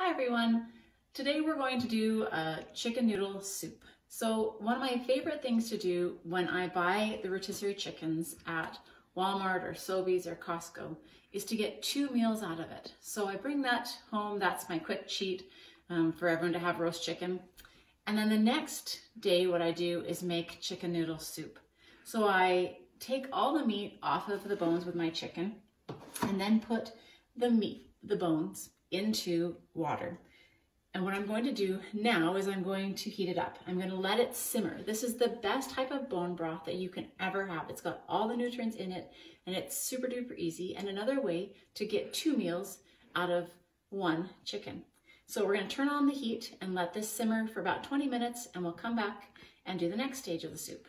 Hi everyone. Today we're going to do a chicken noodle soup. So one of my favorite things to do when I buy the rotisserie chickens at Walmart or Sobeys or Costco is to get two meals out of it. So I bring that home, that's my quick cheat um, for everyone to have roast chicken. And then the next day what I do is make chicken noodle soup. So I take all the meat off of the bones with my chicken and then put the meat, the bones, into water. And what I'm going to do now is I'm going to heat it up. I'm going to let it simmer. This is the best type of bone broth that you can ever have. It's got all the nutrients in it and it's super duper easy and another way to get two meals out of one chicken. So we're going to turn on the heat and let this simmer for about 20 minutes and we'll come back and do the next stage of the soup.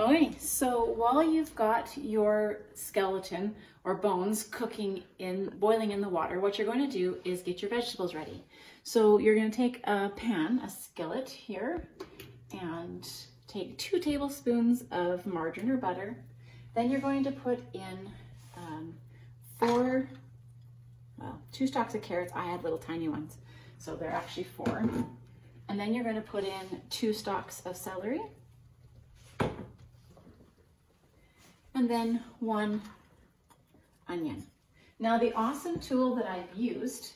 Okay, so while you've got your skeleton or bones cooking in, boiling in the water, what you're going to do is get your vegetables ready. So you're going to take a pan, a skillet here, and take two tablespoons of margarine or butter. Then you're going to put in um, four, well, two stalks of carrots. I had little tiny ones, so they're actually four. And then you're going to put in two stalks of celery and then one onion. Now the awesome tool that I've used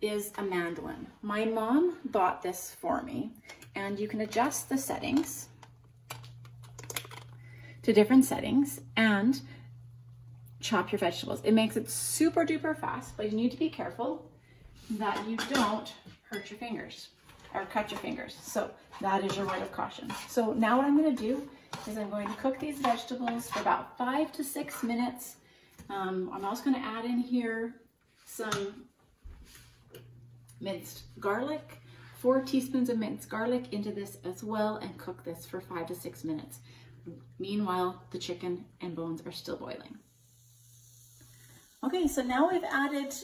is a mandolin. My mom bought this for me and you can adjust the settings to different settings and chop your vegetables. It makes it super duper fast, but you need to be careful that you don't hurt your fingers or cut your fingers. So that is your word of caution. So now what I'm gonna do is I'm going to cook these vegetables for about five to six minutes. Um, I'm also going to add in here some minced garlic, four teaspoons of minced garlic into this as well and cook this for five to six minutes. Meanwhile, the chicken and bones are still boiling. Okay, so now we've added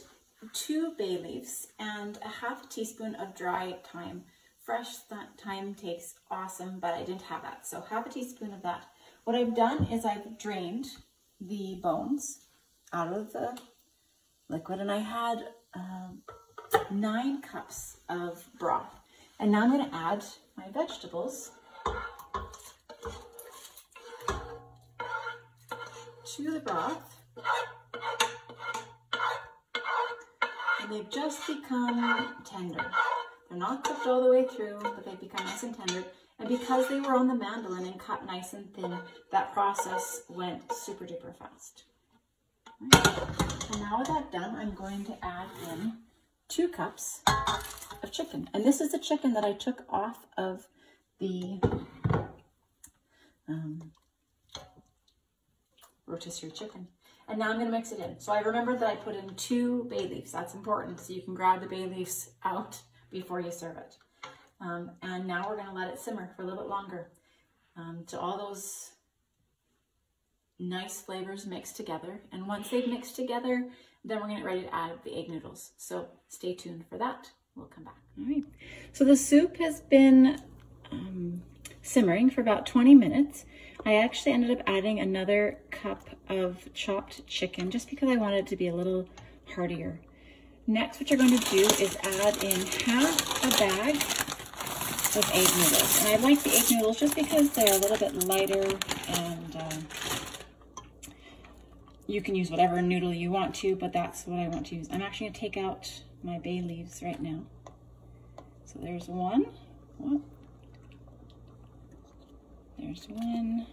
two bay leaves and a half a teaspoon of dry thyme. Fresh thyme takes awesome, but I didn't have that. So half a teaspoon of that. What I've done is I've drained the bones out of the liquid and I had um, nine cups of broth. And now I'm gonna add my vegetables to the broth. And they've just become tender. They're not cooked all the way through, but they've become nice and tender. And because they were on the mandolin and cut nice and thin, that process went super duper fast. And now with that done, I'm going to add in two cups of chicken. And this is the chicken that I took off of the um, rotisserie chicken. And now I'm gonna mix it in. So I remember that I put in two bay leaves. That's important. So you can grab the bay leaves out before you serve it. Um, and now we're gonna let it simmer for a little bit longer um, to all those nice flavors mixed together. And once they've mixed together, then we're gonna get ready to add the egg noodles. So stay tuned for that. We'll come back. All right. So the soup has been um, simmering for about 20 minutes. I actually ended up adding another cup of chopped chicken just because I wanted it to be a little heartier. Next, what you're going to do is add in half a bag of egg noodles. And I like the egg noodles just because they're a little bit lighter and uh, you can use whatever noodle you want to, but that's what I want to use. I'm actually gonna take out my bay leaves right now. So there's one. one. There's one.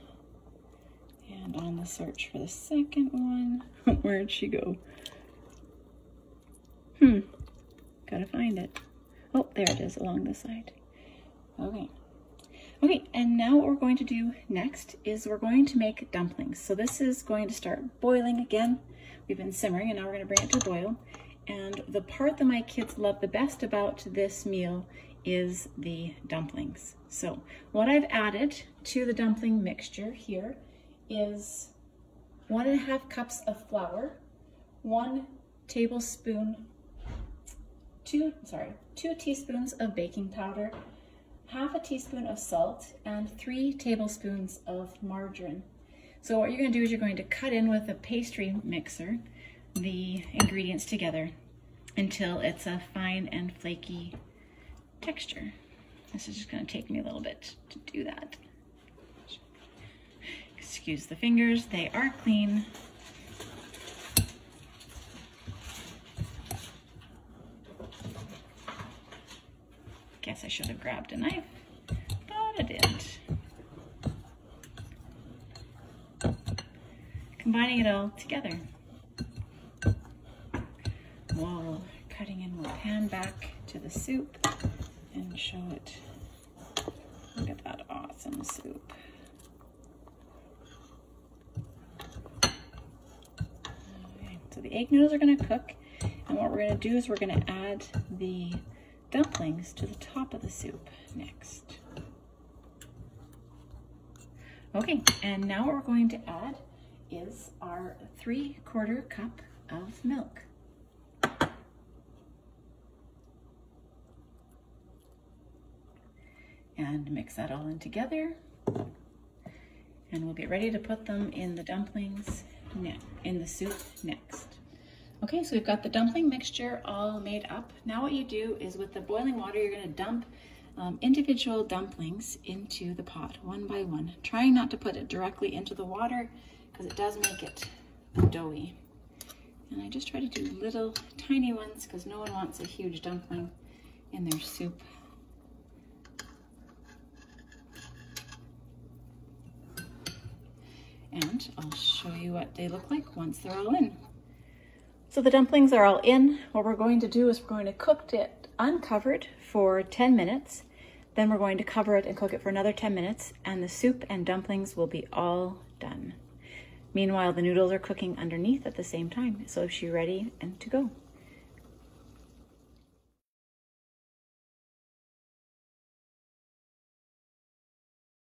And on the search for the second one. Where'd she go? Hmm, gotta find it. Oh, there it is along the side. Okay. Okay, and now what we're going to do next is we're going to make dumplings. So this is going to start boiling again. We've been simmering and now we're gonna bring it to a boil. And the part that my kids love the best about this meal is the dumplings. So what I've added to the dumpling mixture here is one and a half cups of flour, one tablespoon two, sorry, two teaspoons of baking powder, half a teaspoon of salt, and three tablespoons of margarine. So what you're gonna do is you're going to cut in with a pastry mixer the ingredients together. until it's a fine and flaky texture. This is just gonna take me a little bit to do that. Excuse the fingers, they are clean. Guess I should have grabbed a knife, but I didn't. Combining it all together. While cutting in, we'll pan back to the soup and show it. Look at that awesome soup. Okay, so the egg noodles are gonna cook and what we're gonna do is we're gonna add the dumplings to the top of the soup next. Okay, and now what we're going to add is our three quarter cup of milk. And mix that all in together. And we'll get ready to put them in the dumplings, in the soup next. Okay, so we've got the dumpling mixture all made up. Now what you do is with the boiling water, you're gonna dump um, individual dumplings into the pot, one by one. Trying not to put it directly into the water because it does make it doughy. And I just try to do little tiny ones because no one wants a huge dumpling in their soup. And I'll show you what they look like once they're all in. So the dumplings are all in. What we're going to do is we're going to cook it uncovered for 10 minutes. Then we're going to cover it and cook it for another 10 minutes and the soup and dumplings will be all done. Meanwhile, the noodles are cooking underneath at the same time. So she's ready and to go.